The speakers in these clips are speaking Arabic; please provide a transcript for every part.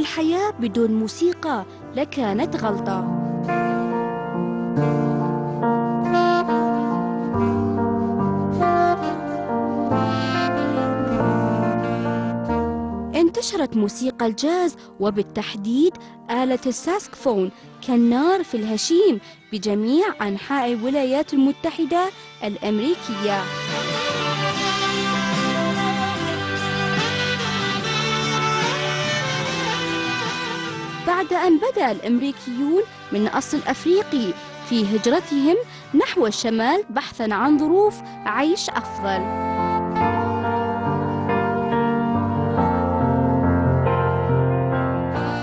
الحياة بدون موسيقى لكانت غلطة. انتشرت موسيقى الجاز وبالتحديد آلة الساسكفون كالنار في الهشيم بجميع أنحاء الولايات المتحدة الأمريكية. بعد أن بدأ الأمريكيون من أصل أفريقي في هجرتهم نحو الشمال بحثا عن ظروف عيش أفضل.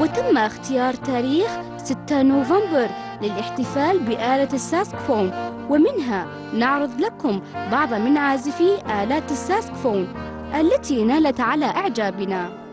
وتم اختيار تاريخ 6 نوفمبر للاحتفال بآلة الساسكفون ومنها نعرض لكم بعض من عازفي آلات الساسكفون التي نالت على إعجابنا.